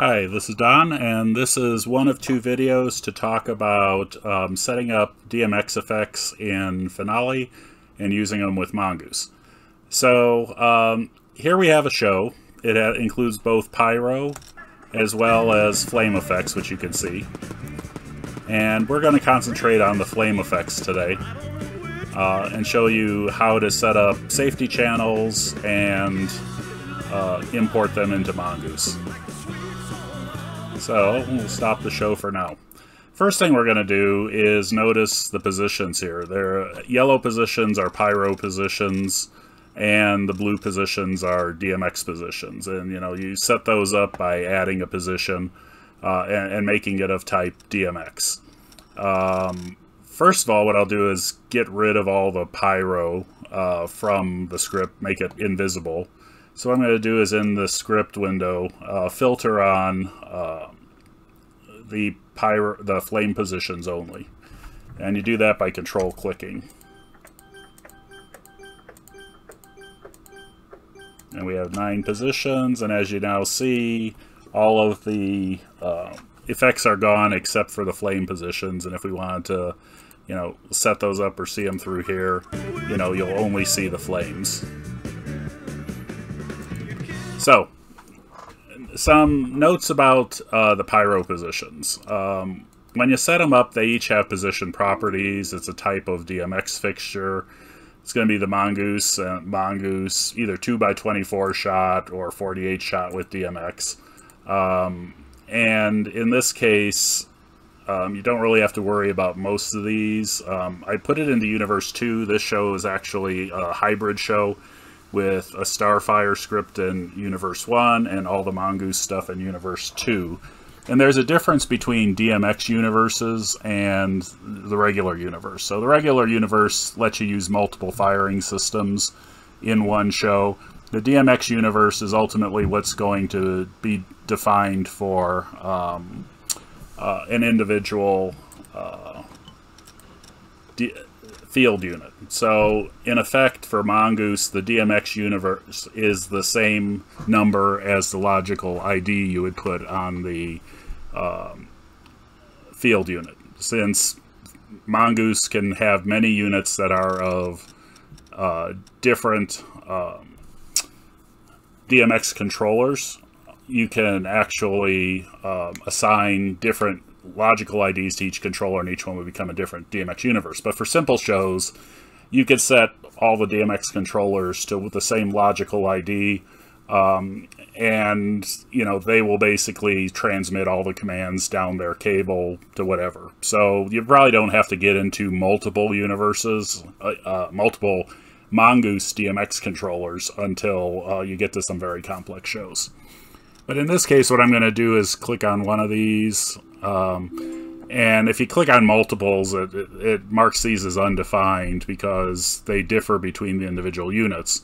Hi, this is Don, and this is one of two videos to talk about um, setting up DMX effects in Finale and using them with Mongoose. So um, here we have a show. It includes both pyro as well as flame effects, which you can see. And we're going to concentrate on the flame effects today uh, and show you how to set up safety channels and uh, import them into Mongoose. So we'll stop the show for now. First thing we're going to do is notice the positions here. Their yellow positions are pyro positions, and the blue positions are DMX positions. And you know, you set those up by adding a position uh, and, and, making it of type DMX. Um, first of all, what I'll do is get rid of all the pyro uh, from the script, make it invisible. So what I'm going to do is in the script window, uh, filter on uh, the pyro, the flame positions only. And you do that by control clicking. And we have nine positions, and as you now see, all of the uh, effects are gone except for the flame positions. And if we wanted to, you know, set those up or see them through here, you know, you'll only see the flames. So, some notes about uh, the pyro positions. Um, when you set them up, they each have position properties. It's a type of DMX fixture. It's going to be the Mongoose, uh, Mongoose, either 2x24 shot or 48 shot with DMX. Um, and in this case, um, you don't really have to worry about most of these. Um, I put it into Universe 2. This show is actually a hybrid show with a Starfire script in Universe 1 and all the Mongoose stuff in Universe 2. And there's a difference between DMX universes and the regular universe. So the regular universe lets you use multiple firing systems in one show. The DMX universe is ultimately what's going to be defined for um, uh, an individual uh, field unit. So in effect for Mongoose, the DMX universe is the same number as the logical ID you would put on the um, field unit. Since Mongoose can have many units that are of uh, different um, DMX controllers, you can actually um, assign different logical IDs to each controller, and each one would become a different DMX universe. But for simple shows, you could set all the DMX controllers to with the same logical ID, um, and you know they will basically transmit all the commands down their cable to whatever. So you probably don't have to get into multiple universes, uh, uh, multiple Mongoose DMX controllers until uh, you get to some very complex shows. But in this case, what I'm going to do is click on one of these. Um, and if you click on multiples, it, it, it, marks these as undefined because they differ between the individual units.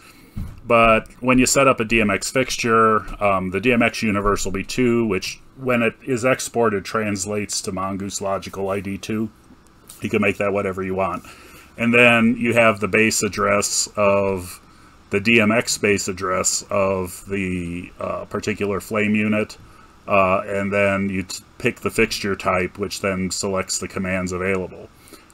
But when you set up a DMX fixture, um, the DMX universe will be 2, which when it is exported translates to Mongoose Logical ID 2. You can make that whatever you want. And then you have the base address of the DMX base address of the uh, particular flame unit, uh, and then you pick the fixture type, which then selects the commands available.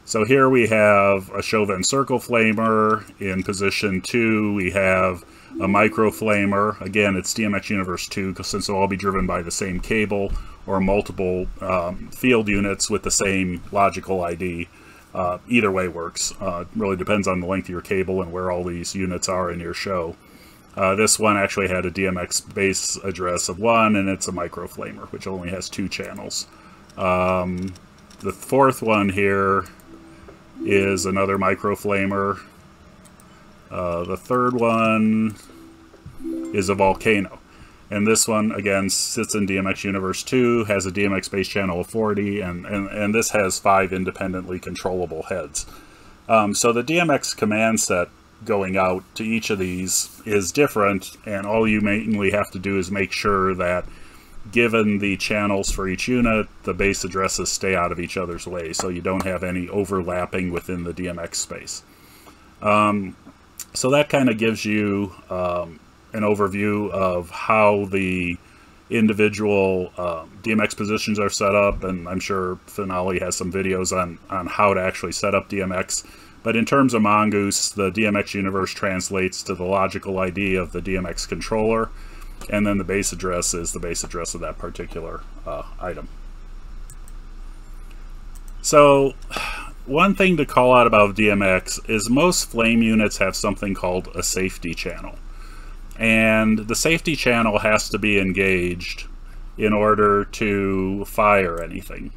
So here we have a Chauvin Circle Flamer in position 2. We have a Micro Flamer. Again, it's DMX Universe 2, since it'll all be driven by the same cable or multiple um, field units with the same logical ID. Uh, either way works. Uh, really depends on the length of your cable and where all these units are in your show. Uh, this one actually had a DMX base address of one, and it's a microflamer, which only has two channels. Um, the fourth one here is another microflamer. Uh, the third one is a volcano. And this one, again, sits in DMX Universe 2, has a DMX base channel of 40, and, and, and this has five independently controllable heads. Um, so the DMX command set going out to each of these is different, and all you mainly have to do is make sure that given the channels for each unit, the base addresses stay out of each other's way, so you don't have any overlapping within the DMX space. Um, so that kind of gives you um, an overview of how the individual uh, DMX positions are set up, and I'm sure Finale has some videos on, on how to actually set up DMX. But in terms of Mongoose, the DMX universe translates to the logical ID of the DMX controller, and then the base address is the base address of that particular uh, item. So, one thing to call out about DMX is most flame units have something called a safety channel. And the safety channel has to be engaged in order to fire anything.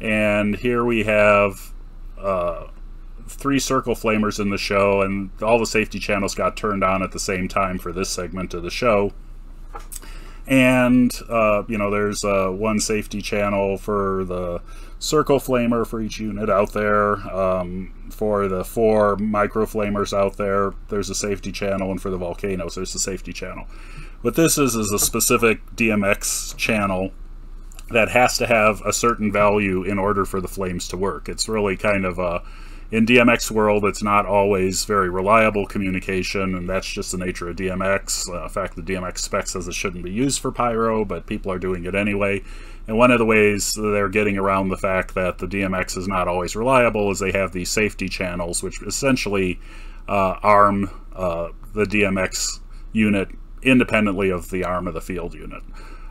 And here we have uh, three circle flamers in the show, and all the safety channels got turned on at the same time for this segment of the show. And, uh, you know, there's uh, one safety channel for the circle flamer for each unit out there. Um, for the four micro flamers out there, there's a safety channel, and for the volcanoes, there's a safety channel. What this is is a specific DMX channel that has to have a certain value in order for the flames to work. It's really kind of a in DMX world, it's not always very reliable communication, and that's just the nature of DMX. Uh, in fact, the DMX spec says it shouldn't be used for pyro, but people are doing it anyway. And one of the ways they're getting around the fact that the DMX is not always reliable is they have these safety channels, which essentially uh, arm uh, the DMX unit independently of the arm of the field unit.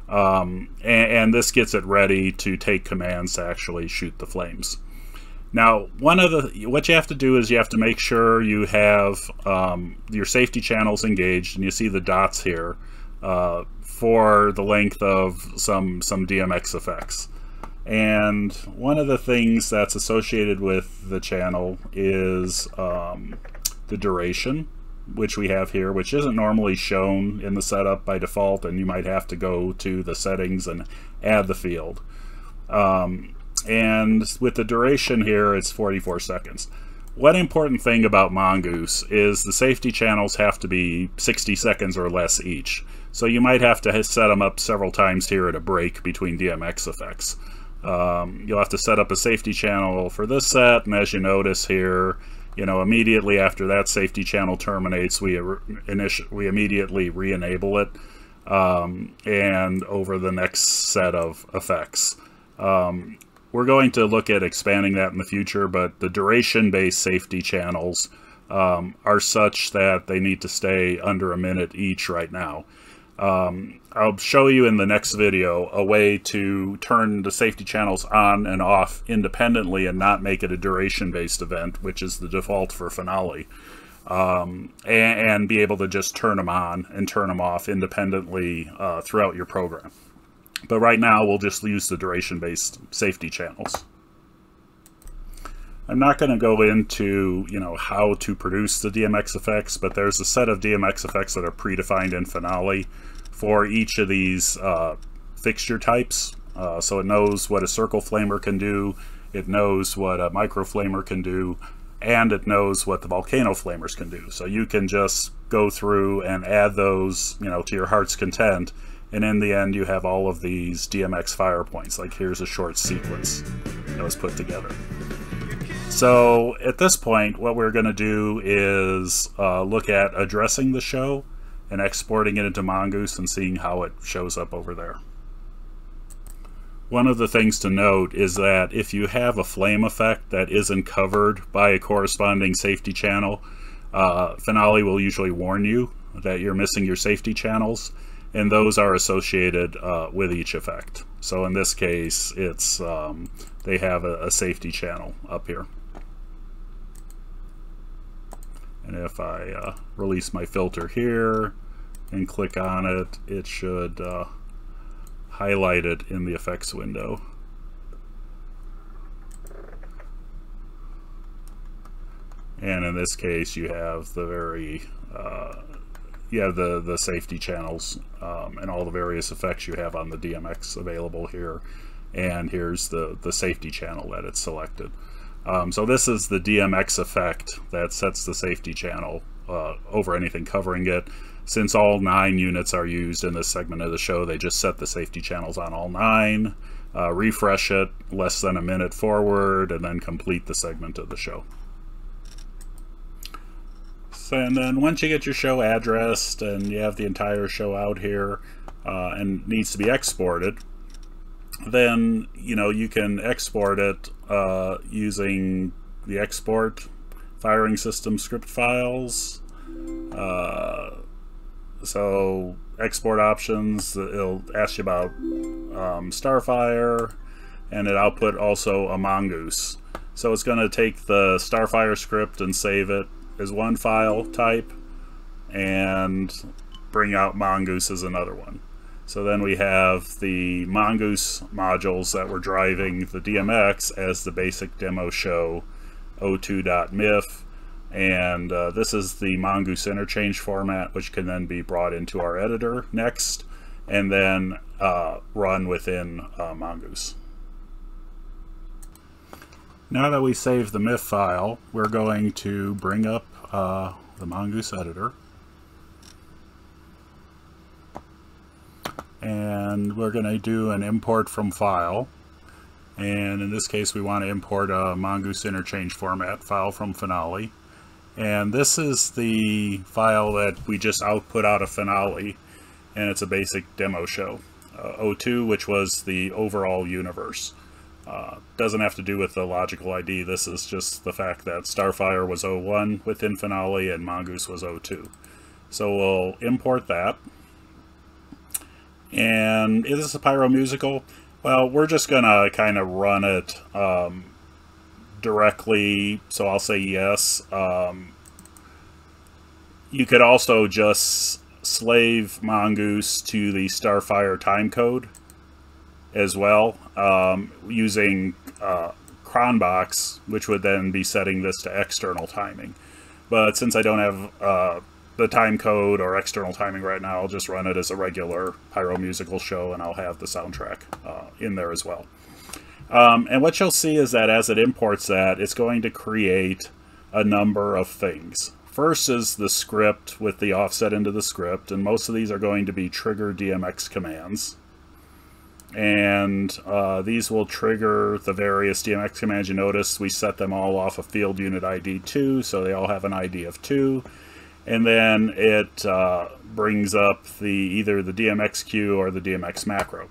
Um, and, and, this gets it ready to take commands to actually shoot the flames. Now, one of the what you have to do is you have to make sure you have um, your safety channels engaged, and you see the dots here. Uh, for the length of some some DMX effects. And one of the things that's associated with the channel is um, the duration, which we have here, which isn't normally shown in the setup by default, and you might have to go to the settings and add the field. Um, and with the duration here, it's 44 seconds. One important thing about Mongoose is the safety channels have to be 60 seconds or less each. So you might have to set them up several times here at a break between DMX effects. Um, you'll have to set up a safety channel for this set, and as you notice here, you know, immediately after that safety channel terminates, we, we immediately re-enable it, um, and over the next set of effects. Um, we're going to look at expanding that in the future, but the duration-based safety channels um, are such that they need to stay under a minute each right now. Um, I'll show you in the next video a way to turn the safety channels on and off independently and not make it a duration-based event, which is the default for Finale, um, and, and, be able to just turn them on and turn them off independently uh, throughout your program. But right now, we'll just use the duration-based safety channels. I'm not going to go into, you know, how to produce the DMX effects, but there's a set of DMX effects that are predefined in Finale for each of these uh, fixture types. Uh, so it knows what a circle flamer can do, it knows what a micro flamer can do, and it knows what the volcano flamers can do. So you can just go through and add those, you know, to your heart's content, and in the end you have all of these DMX fire points. Like here's a short sequence that was put together. So at this point, what we're going to do is uh, look at addressing the show and exporting it into Mongoose and seeing how it shows up over there. One of the things to note is that if you have a flame effect that isn't covered by a corresponding safety channel, uh, Finale will usually warn you that you're missing your safety channels, and those are associated uh, with each effect. So in this case, it's um, they have a, a safety channel up here. And if I uh, release my filter here and click on it, it should uh, highlight it in the effects window. And in this case, you have the very, uh, have the, the safety channels um, and all the various effects you have on the DMX available here. And here's the, the safety channel that it's selected. Um, so this is the DMX effect that sets the safety channel uh, over anything covering it. Since all nine units are used in this segment of the show, they just set the safety channels on all nine, uh, refresh it less than a minute forward, and then complete the segment of the show. And then once you get your show addressed and you have the entire show out here, uh, and needs to be exported, then you know you can export it uh, using the export firing system script files. Uh, so export options, it'll ask you about um, Starfire, and it output also a Mongoose. So it's going to take the Starfire script and save it as one file type, and bring out Mongoose as another one. So then we have the Mongoose modules that were driving the DMX as the basic demo show o2.mif and uh, this is the Mongoose interchange format which can then be brought into our editor next and then uh, run within uh, Mongoose. Now that we save the MIF file, we're going to bring up uh, the Mongoose editor. And we're going to do an import from file. And in this case we want to import a mongoose interchange format file from finale. And this is the file that we just output out of finale and it's a basic demo show. Uh, o2 which was the overall universe uh, doesn't have to do with the logical ID this is just the fact that Starfire was 01 within finale and mongoose was 02 so we'll import that. And is this a pyro musical? Well, we're just gonna kind of run it um, directly, so I'll say yes. Um, you could also just slave Mongoose to the Starfire timecode as well, um, using uh, Cronbox, which would then be setting this to external timing. But since I don't have uh, the time code or external timing right now. I'll just run it as a regular Pyro musical show and I'll have the soundtrack uh, in there as well. Um, and what you'll see is that as it imports that, it's going to create a number of things. First is the script with the offset into the script, and most of these are going to be trigger DMX commands. And uh, these will trigger the various DMX commands. You notice we set them all off of field unit ID 2, so they all have an ID of 2 and then it uh, brings up the either the DMX cue or the DMX macro.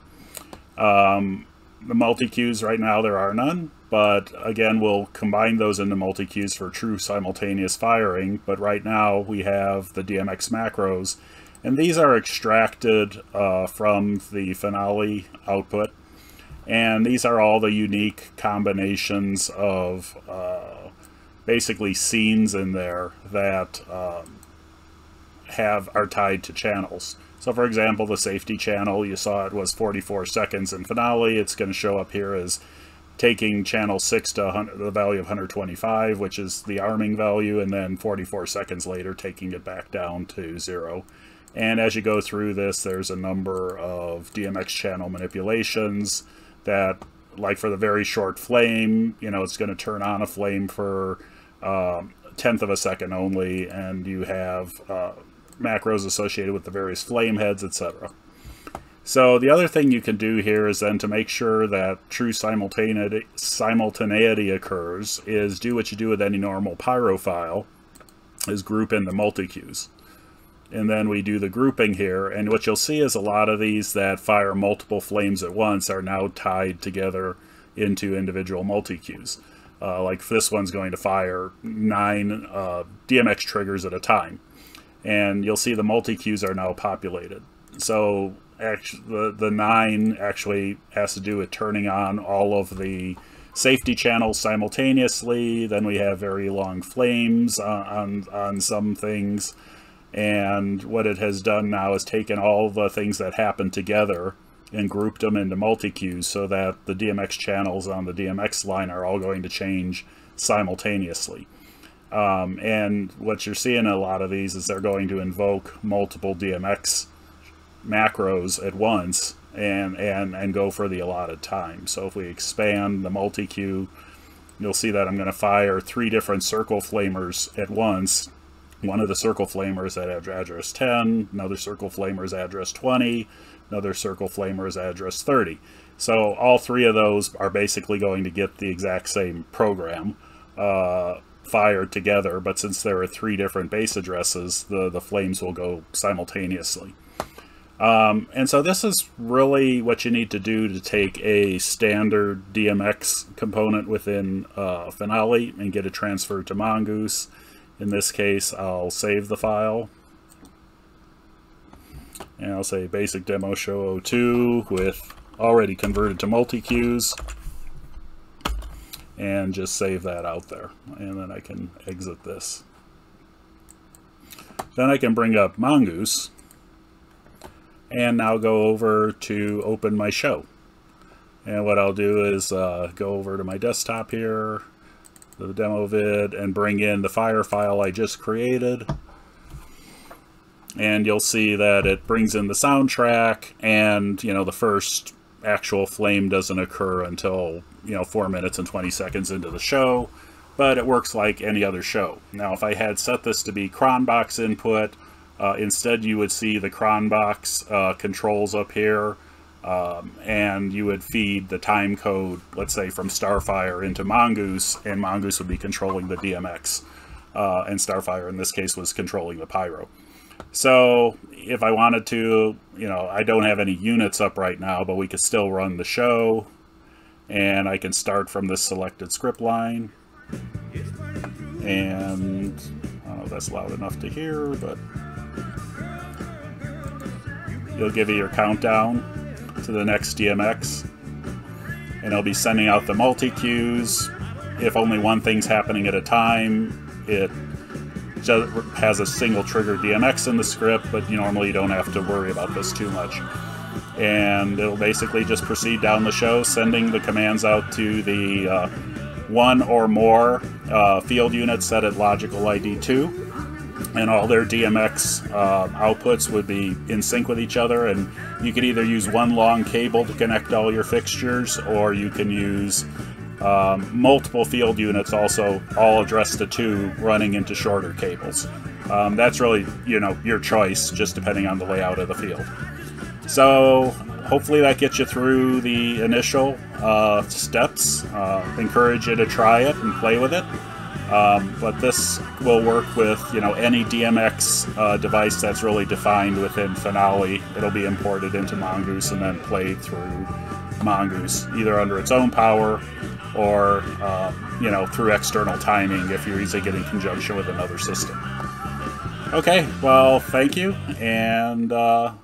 Um, the multi-cues right now there are none, but again we'll combine those into multi-cues for true simultaneous firing, but right now we have the DMX macros, and these are extracted uh, from the finale output, and these are all the unique combinations of uh, basically scenes in there that um, have are tied to channels. So for example, the safety channel, you saw it was 44 seconds in finale. It's going to show up here as taking channel 6 to the value of 125, which is the arming value, and then 44 seconds later taking it back down to 0. And as you go through this, there's a number of DMX channel manipulations that, like for the very short flame, you know, it's going to turn on a flame for um, tenth of a second only, and you have uh, macros associated with the various flame heads, etc. So the other thing you can do here is then to make sure that true simultaneity, simultaneity occurs is do what you do with any normal pyro file, is group in the multi-cues. And then we do the grouping here, and what you'll see is a lot of these that fire multiple flames at once are now tied together into individual multi-cues. Uh, like this one's going to fire nine uh, DMX triggers at a time and you'll see the multi-cues are now populated. So actually, the, the 9 actually has to do with turning on all of the safety channels simultaneously. Then we have very long flames on, on, on some things. And what it has done now is taken all the things that happen together and grouped them into multi-cues so that the DMX channels on the DMX line are all going to change simultaneously. Um, and what you're seeing in a lot of these is they're going to invoke multiple DMX macros at once and, and, and go for the allotted time. So if we expand the multi-cue, you'll see that I'm going to fire three different circle flamers at once. One of the circle flamers at address 10, another circle flamer is address 20, another circle flamer is address 30. So all three of those are basically going to get the exact same program. Uh, fired together, but since there are three different base addresses, the, the flames will go simultaneously. Um, and so this is really what you need to do to take a standard DMX component within uh, Finale and get it transferred to Mongoose. In this case, I'll save the file. And I'll say basic demo show 02 with already converted to multi-cues. And just save that out there. And then I can exit this. Then I can bring up Mongoose and now go over to open my show. And what I'll do is uh, go over to my desktop here, the demo vid, and bring in the Fire file I just created. And you'll see that it brings in the soundtrack, and you know the first actual flame doesn't occur until you know 4 minutes and 20 seconds into the show, but it works like any other show. Now if I had set this to be Cronbox input, uh, instead, you would see the Cronbox uh, controls up here, um, and you would feed the time code, let's say, from Starfire into Mongoose, and Mongoose would be controlling the DMX, uh, and Starfire, in this case, was controlling the Pyro. So, if I wanted to, you know, I don't have any units up right now, but we could still run the show, and I can start from this selected script line, and I don't know if that's loud enough to hear, but You'll give you your countdown to the next DMX. And it'll be sending out the multi-cues. If only one thing's happening at a time, it just has a single trigger DMX in the script, but you normally don't have to worry about this too much. And it'll basically just proceed down the show, sending the commands out to the uh, one or more uh, field units set at logical ID 2 and all their DMX uh, outputs would be in sync with each other. And you could either use one long cable to connect all your fixtures, or you can use um, multiple field units also all addressed to two running into shorter cables. Um, that's really, you know, your choice, just depending on the layout of the field. So hopefully that gets you through the initial uh, steps. Uh, encourage you to try it and play with it. Um, but this will work with you know any DMX uh, device that's really defined within Finale. It'll be imported into Mongoose and then played through Mongoose, either under its own power or uh, you know through external timing if you're it in conjunction with another system. Okay, well, thank you, and uh,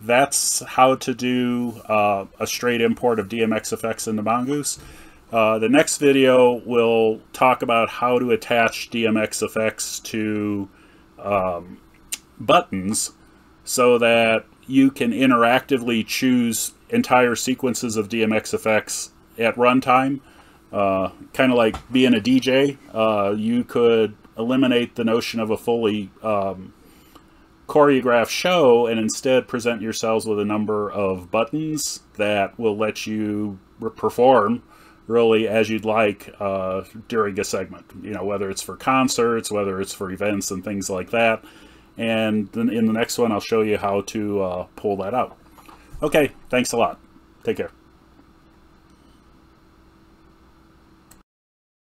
that's how to do uh, a straight import of DMX effects into Mongoose. Uh, the next video will talk about how to attach DMX effects to um, buttons so that you can interactively choose entire sequences of DMX effects at runtime. Uh, kind of like being a DJ, uh, you could eliminate the notion of a fully um, choreographed show and instead present yourselves with a number of buttons that will let you perform really as you'd like uh, during a segment. You know, whether it's for concerts, whether it's for events and things like that. And then in the next one, I'll show you how to uh, pull that out. Okay, thanks a lot. Take care.